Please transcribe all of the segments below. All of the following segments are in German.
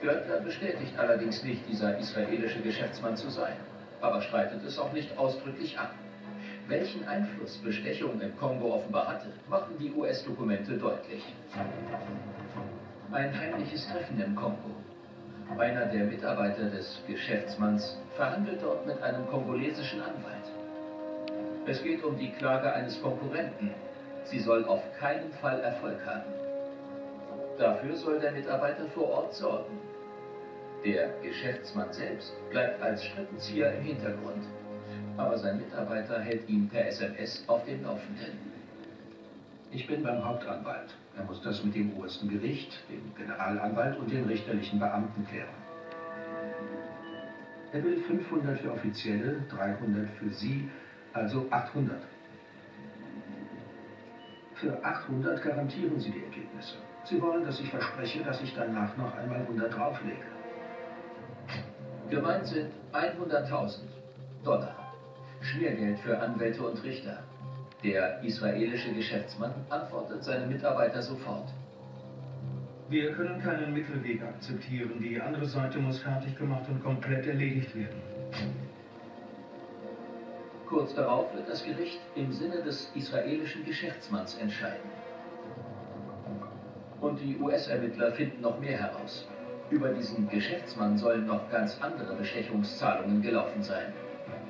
Görtler bestätigt allerdings nicht, dieser israelische Geschäftsmann zu sein, aber streitet es auch nicht ausdrücklich ab. Welchen Einfluss Bestechung im Kongo offenbar hatte, machen die US-Dokumente deutlich. Ein heimliches Treffen im Kongo. Einer der Mitarbeiter des Geschäftsmanns verhandelt dort mit einem kongolesischen Anwalt. Es geht um die Klage eines Konkurrenten. Sie soll auf keinen Fall Erfolg haben. Dafür soll der Mitarbeiter vor Ort sorgen. Der Geschäftsmann selbst bleibt als Strippenzieher im Hintergrund. Aber sein Mitarbeiter hält ihn per SMS auf dem Laufenden. Ich bin beim Hauptanwalt. Er muss das mit dem obersten Gericht, dem Generalanwalt und den richterlichen Beamten klären. Er will 500 für Offizielle, 300 für Sie, also 800. Für 800 garantieren Sie die Ergebnisse. Sie wollen, dass ich verspreche, dass ich danach noch einmal 100 drauflege. Gemeint sind 100.000 Dollar. Schmiergeld für Anwälte und Richter. Der israelische Geschäftsmann antwortet seinem Mitarbeiter sofort. Wir können keinen Mittelweg akzeptieren. Die andere Seite muss fertig gemacht und komplett erledigt werden. Kurz darauf wird das Gericht im Sinne des israelischen Geschäftsmanns entscheiden. Und die US-Ermittler finden noch mehr heraus. Über diesen Geschäftsmann sollen noch ganz andere Bestechungszahlungen gelaufen sein.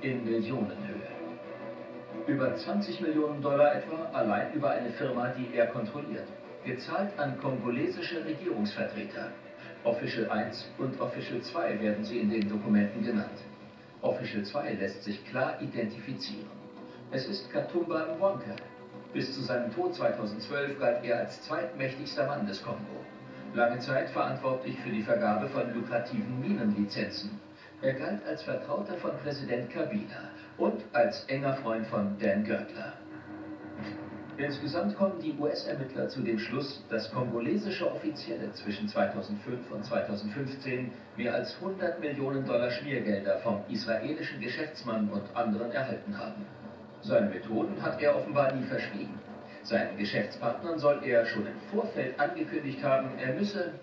In Millionenhöhe. Über 20 Millionen Dollar etwa allein über eine Firma, die er kontrolliert. Gezahlt an kongolesische Regierungsvertreter. Official 1 und Official 2 werden sie in den Dokumenten genannt. Official 2 lässt sich klar identifizieren. Es ist Katumba Mwonka. Bis zu seinem Tod 2012 galt er als zweitmächtigster Mann des Kongo. Lange Zeit verantwortlich für die Vergabe von lukrativen Minenlizenzen. Er galt als Vertrauter von Präsident Kabila und als enger Freund von Dan Görtler. Insgesamt kommen die US-Ermittler zu dem Schluss, dass kongolesische Offizielle zwischen 2005 und 2015 mehr als 100 Millionen Dollar Schmiergelder vom israelischen Geschäftsmann und anderen erhalten haben. Seine Methoden hat er offenbar nie verschwiegen. Seinen Geschäftspartnern soll er schon im Vorfeld angekündigt haben, er müsse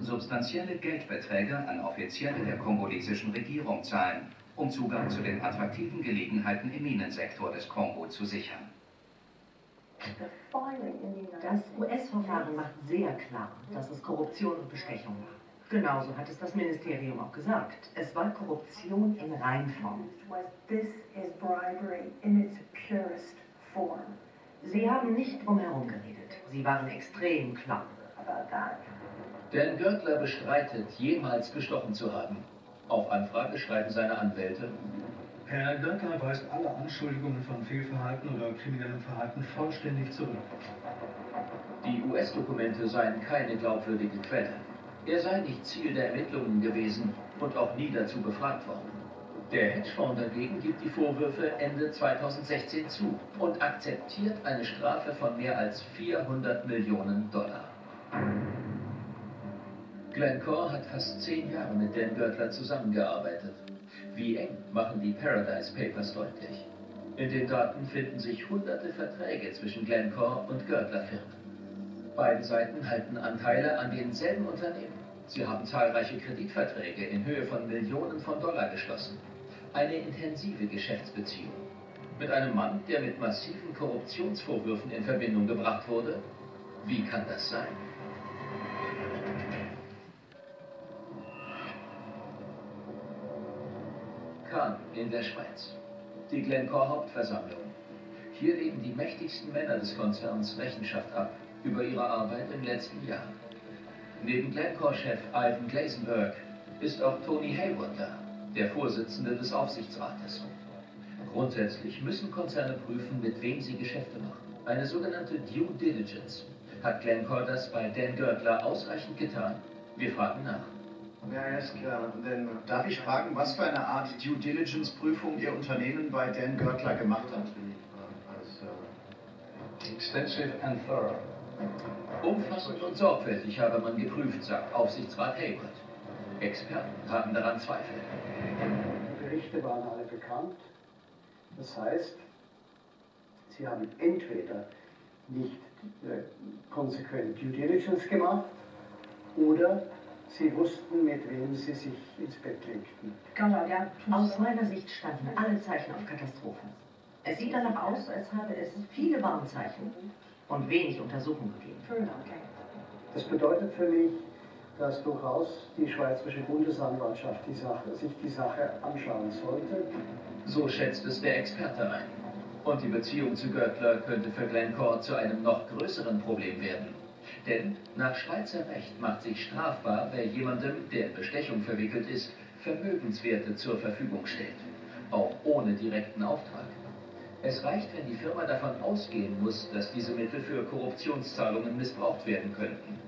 substanzielle Geldbeträge an Offizielle der kongolesischen Regierung zahlen, um Zugang zu den attraktiven Gelegenheiten im Minensektor des Kongo zu sichern. Das US-Verfahren macht sehr klar, dass es Korruption und Bestechung war. Genauso hat es das Ministerium auch gesagt. Es war Korruption in Reinform. Sie haben nicht drumherum geredet. Sie waren extrem klar. Denn Görtler bestreitet, jemals gestochen zu haben. Auf Anfrage schreiben seine Anwälte. Herr Görtler weist alle Anschuldigungen von Fehlverhalten oder kriminellem Verhalten vollständig zurück. Die US-Dokumente seien keine glaubwürdige Quelle. Er sei nicht Ziel der Ermittlungen gewesen und auch nie dazu befragt worden. Der Hedgefonds dagegen gibt die Vorwürfe Ende 2016 zu und akzeptiert eine Strafe von mehr als 400 Millionen Dollar. Glencore hat fast zehn Jahre mit Dan Görtler zusammengearbeitet. Wie eng machen die Paradise Papers deutlich. In den Daten finden sich hunderte Verträge zwischen Glencore und Görtler-Firmen. Beide Seiten halten Anteile an denselben Unternehmen. Sie haben zahlreiche Kreditverträge in Höhe von Millionen von Dollar geschlossen. Eine intensive Geschäftsbeziehung. Mit einem Mann, der mit massiven Korruptionsvorwürfen in Verbindung gebracht wurde? Wie kann das sein? Cannes in der Schweiz. Die Glencore Hauptversammlung. Hier legen die mächtigsten Männer des Konzerns Rechenschaft ab über ihre Arbeit im letzten Jahr. Neben Glencore-Chef Ivan Glasenberg ist auch Tony Hayward da, der Vorsitzende des Aufsichtsrates. Grundsätzlich müssen Konzerne prüfen, mit wem sie Geschäfte machen. Eine sogenannte Due Diligence. Hat Glencore das bei Dan Görtler ausreichend getan? Wir fragen nach. Ja, ist klar. Denn darf ich fragen, was für eine Art Due Diligence Prüfung Ihr Unternehmen bei Dan Görtler gemacht hat? Extensive and thorough. Umfassend und sorgfältig habe man geprüft, sagt Aufsichtsrat Hayward. Experten haben daran Zweifel. Die Berichte waren alle bekannt. Das heißt, sie haben entweder nicht äh, konsequent Due Diligence gemacht oder sie wussten, mit wem sie sich ins Bett legten. Aus meiner Sicht standen alle Zeichen auf Katastrophe. Es sieht danach aus, als habe es viele Warnzeichen und wenig Untersuchung gegeben. Das bedeutet für mich, dass durchaus die Schweizerische Bundesanwaltschaft die Sache, sich die Sache anschauen sollte. So schätzt es der Experte ein. Und die Beziehung zu Göttler könnte für Glencore zu einem noch größeren Problem werden. Denn nach Schweizer Recht macht sich strafbar, wer jemandem, der in Bestechung verwickelt ist, Vermögenswerte zur Verfügung stellt. Auch ohne direkten Auftrag. Es reicht, wenn die Firma davon ausgehen muss, dass diese Mittel für Korruptionszahlungen missbraucht werden könnten.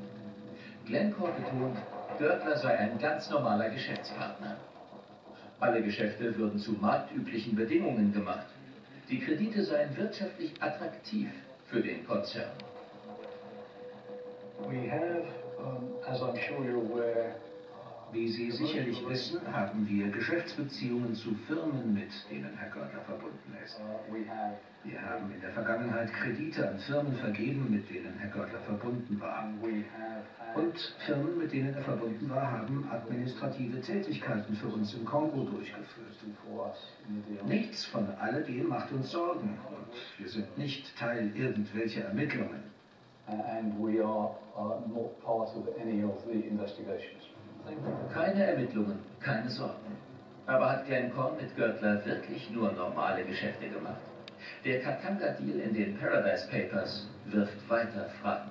Glencore betont, Görtler sei ein ganz normaler Geschäftspartner. Alle Geschäfte würden zu marktüblichen Bedingungen gemacht. Die Kredite seien wirtschaftlich attraktiv für den Konzern. We have, um, as I'm sure you're aware, Wie Sie sicherlich wissen, haben wir Geschäftsbeziehungen zu Firmen, mit denen Herr Görtler verbunden ist. uh, Wir haben in der Vergangenheit Kredite an Firmen vergeben, mit denen Herr Görtler verbunden war. Und Firmen, mit denen er verbunden war, haben administrative Tätigkeiten für uns im Kongo durchgeführt. Nichts von alledem macht uns Sorgen und wir sind nicht Teil irgendwelcher Ermittlungen. Uh, and we are uh, not part of any of the investigations. Keine Ermittlungen, keine Sorgen. Aber hat Glencore mit Görtler wirklich nur normale Geschäfte gemacht? Der Katanga-Deal in den Paradise Papers wirft weiter Fragen.